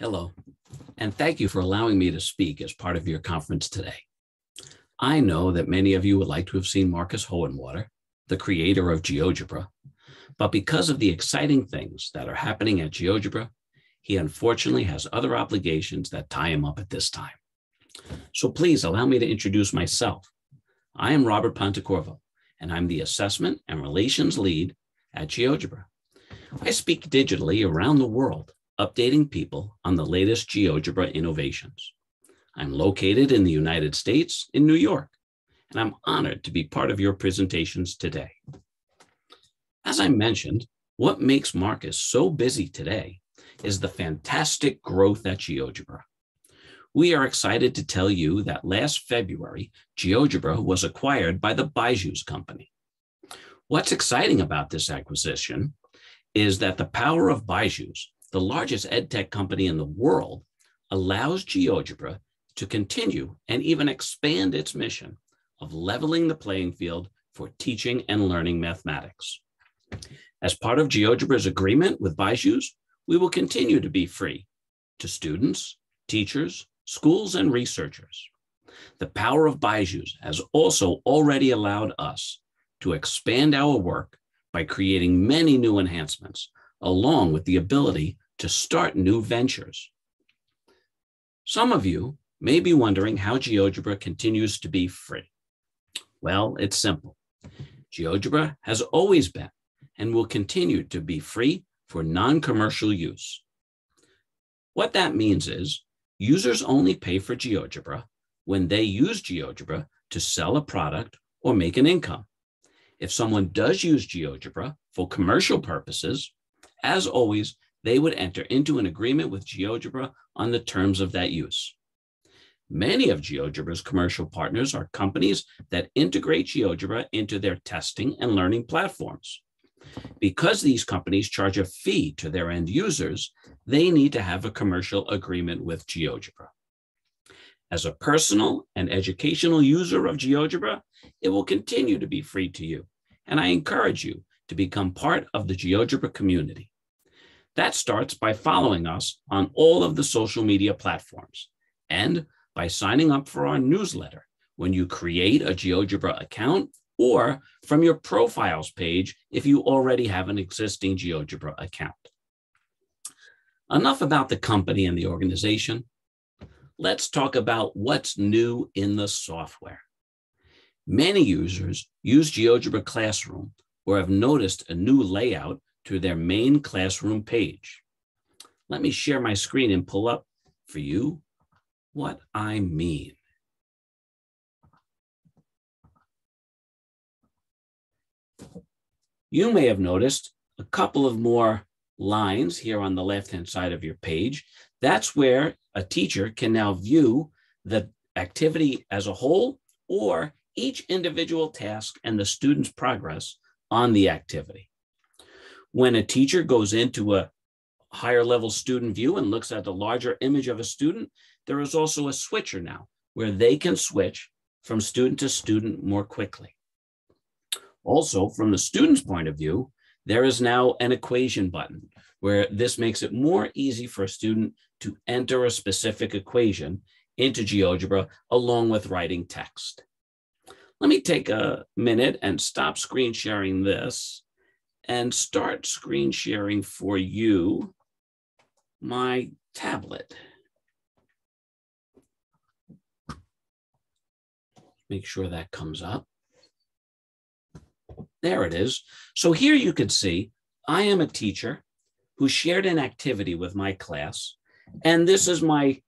Hello, and thank you for allowing me to speak as part of your conference today. I know that many of you would like to have seen Markus Hohenwarter, the creator of GeoGebra, but because of the exciting things that are happening at GeoGebra, he unfortunately has other obligations that tie him up at this time. So please allow me to introduce myself. I am Robert Pontecorvo, and I'm the Assessment and Relations Lead at GeoGebra. I speak digitally around the world updating people on the latest GeoGebra innovations. I'm located in the United States, in New York, and I'm honored to be part of your presentations today. As I mentioned, what makes Markus so busy today is the fantastic growth at GeoGebra. We are excited to tell you that last February, GeoGebra was acquired by the Byju's company. What's exciting about this acquisition is that the power of Byju's the largest edtech company in the world, allows GeoGebra to continue and even expand its mission of leveling the playing field for teaching and learning mathematics. As part of GeoGebra's agreement with Byju's, we will continue to be free to students, teachers, schools, and researchers. The power of Byju's has also already allowed us to expand our work by creating many new enhancements, along with the ability to start new ventures. Some of you may be wondering how GeoGebra continues to be free. Well, it's simple. GeoGebra has always been and will continue to be free for non-commercial use. What that means is users only pay for GeoGebra when they use GeoGebra to sell a product or make an income. If someone does use GeoGebra for commercial purposes, as always, they would enter into an agreement with GeoGebra on the terms of that use. Many of GeoGebra's commercial partners are companies that integrate GeoGebra into their testing and learning platforms. Because these companies charge a fee to their end users, they need to have a commercial agreement with GeoGebra. As a personal and educational user of GeoGebra, it will continue to be free to you, and I encourage you to become part of the GeoGebra community. That starts by following us on all of the social media platforms and by signing up for our newsletter when you create a GeoGebra account or from your profiles page if you already have an existing GeoGebra account. Enough about the company and the organization. Let's talk about what's new in the software. Many users use GeoGebra Classroom or have noticed a new layout to their main classroom page. Let me share my screen and pull up for you what I mean. You may have noticed a couple of more lines here on the left-hand side of your page. That's where a teacher can now view the activity as a whole or each individual task and the student's progress on the activity when a teacher goes into a higher level student view and looks at the larger image of a student, there is also a switcher now where they can switch from student to student more quickly. Also, from the student's point of view, there is now an equation button where this makes it more easy for a student to enter a specific equation into GeoGebra along with writing text. Let me take a minute and stop screen sharing this and start screen sharing for you my tablet. Make sure that comes up. There it is. So here you can see I am a teacher who shared an activity with my class. And this is my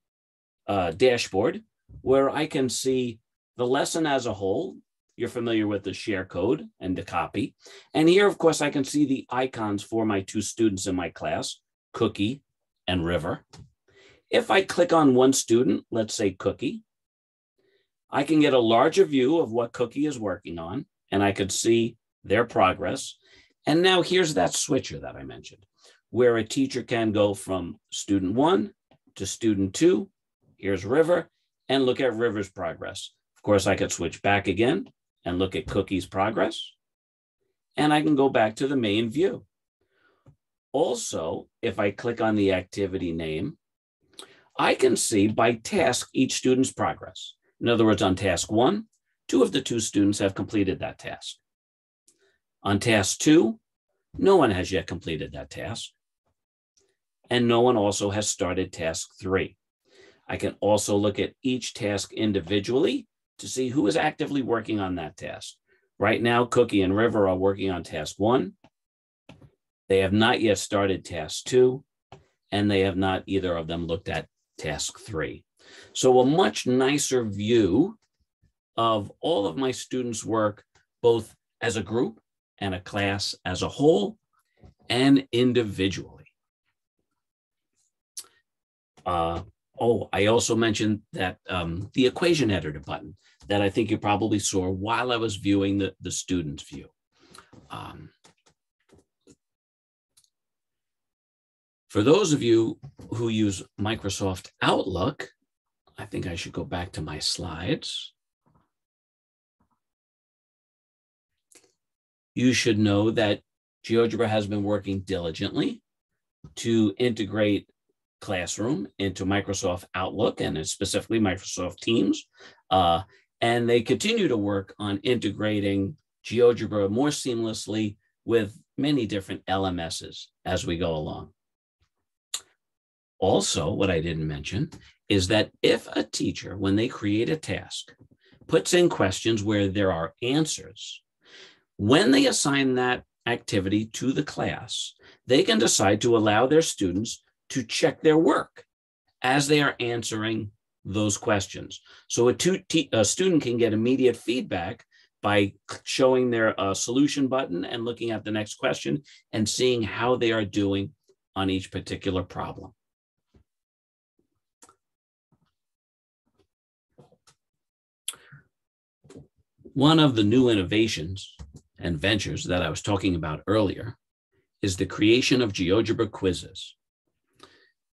uh, dashboard where I can see the lesson as a whole, you're familiar with the share code and the copy. And here, of course, I can see the icons for my two students in my class, Cookie and River. If I click on one student, let's say Cookie, I can get a larger view of what Cookie is working on, and I could see their progress. And now here's that switcher that I mentioned, where a teacher can go from student one to student two. Here's River, and look at River's progress. Of course, I could switch back again and look at Cookie's progress. And I can go back to the main view. Also, if I click on the activity name, I can see by task each student's progress. In other words, on task one, two of the two students have completed that task. On task two, no one has yet completed that task. And no one also has started task three. I can also look at each task individually to see who is actively working on that task. Right now, Cookie and River are working on task one. They have not yet started task two, and they have not either of them looked at task three. So a much nicer view of all of my students' work, both as a group and a class as a whole and individually. Uh, oh, I also mentioned that um, the equation editor button that I think you probably saw while I was viewing the, the student's view. Um, for those of you who use Microsoft Outlook, I think I should go back to my slides. You should know that GeoGebra has been working diligently to integrate Classroom into Microsoft Outlook and specifically Microsoft Teams. Uh, and they continue to work on integrating GeoGebra more seamlessly with many different LMSs as we go along. Also, what I didn't mention is that if a teacher, when they create a task, puts in questions where there are answers, when they assign that activity to the class, they can decide to allow their students to check their work as they are answering those questions. So a, student can get immediate feedback by showing their uh, solution button and looking at the next question and seeing how they are doing on each particular problem. One of the new innovations and ventures that I was talking about earlier is the creation of GeoGebra quizzes.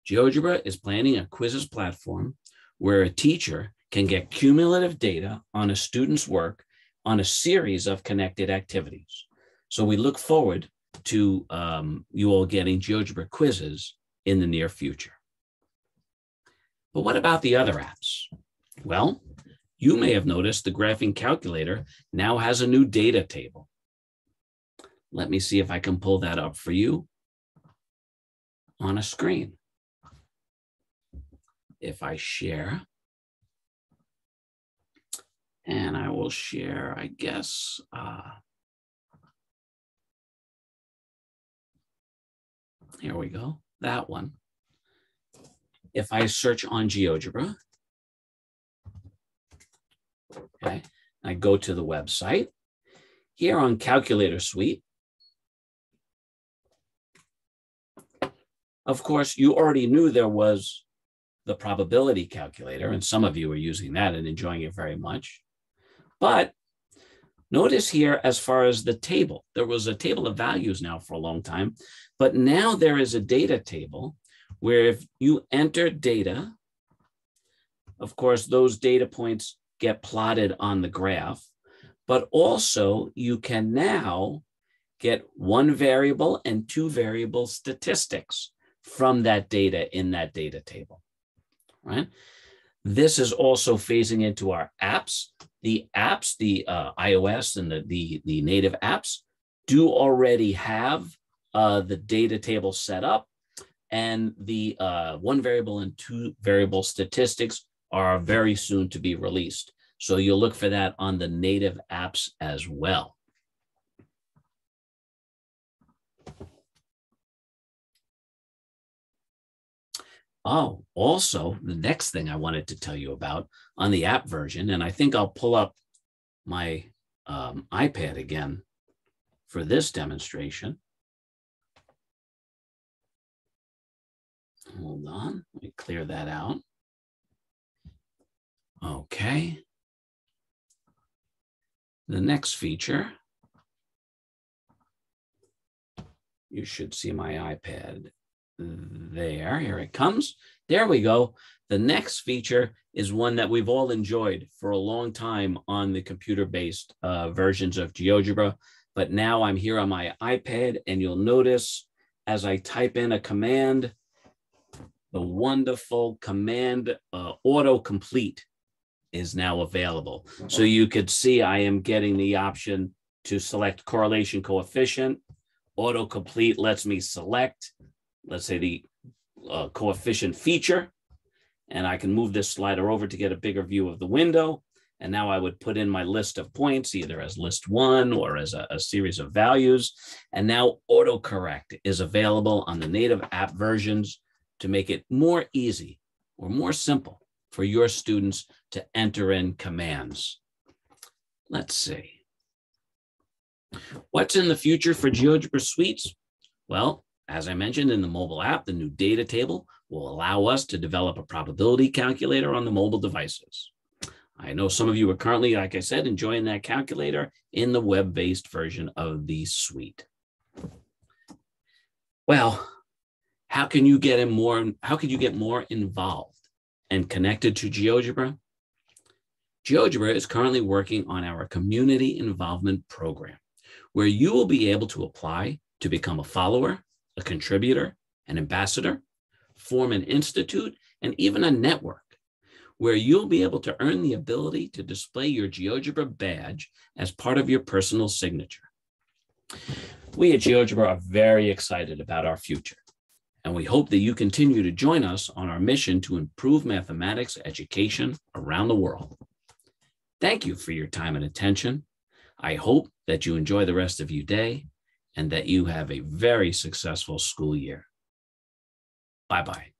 GeoGebra is planning a quizzes platform where a teacher can get cumulative data on a student's work on a series of connected activities. So we look forward to um, you all getting GeoGebra quizzes in the near future. But what about the other apps? Well, you may have noticed the graphing calculator now has a new data table. Let me see if I can pull that up for you on a screen if I share. And I will share, I guess, uh, here we go, that one. If I search on GeoGebra, okay, I go to the website. Here on Calculator Suite, of course, you already knew there was the probability calculator, and some of you are using that and enjoying it very much. But notice here, as far as the table, there was a table of values now for a long time, but now there is a data table where if you enter data, of course, those data points get plotted on the graph, but also you can now get one variable and two variable statistics from that data in that data table right? This is also phasing into our apps. The apps, the uh, iOS and the, the, the native apps do already have uh, the data table set up and the uh, one variable and two variable statistics are very soon to be released. So you'll look for that on the native apps as well. Oh, also, the next thing I wanted to tell you about on the app version, and I think I'll pull up my um, iPad again for this demonstration. Hold on, let me clear that out. Okay. The next feature, you should see my iPad there. Here it comes. There we go. The next feature is one that we've all enjoyed for a long time on the computer-based uh, versions of GeoGebra. But now I'm here on my iPad and you'll notice as I type in a command, the wonderful command uh, autocomplete is now available. So you could see I am getting the option to select correlation coefficient. Autocomplete lets me select, let's say the uh, coefficient feature, and I can move this slider over to get a bigger view of the window. And now I would put in my list of points, either as list one or as a, a series of values. And now autocorrect is available on the native app versions to make it more easy or more simple for your students to enter in commands. Let's see. What's in the future for GeoGebra Suites? Well, as I mentioned in the mobile app, the new data table will allow us to develop a probability calculator on the mobile devices. I know some of you are currently, like I said, enjoying that calculator in the web-based version of the suite. Well, how can you get in more, how can you get more involved and connected to GeoGebra? GeoGebra is currently working on our community involvement program, where you will be able to apply to become a follower, a contributor, an ambassador, form an institute, and even a network where you'll be able to earn the ability to display your GeoGebra badge as part of your personal signature. We at GeoGebra are very excited about our future, and we hope that you continue to join us on our mission to improve mathematics education around the world. Thank you for your time and attention. I hope that you enjoy the rest of your day and that you have a very successful school year. Bye bye.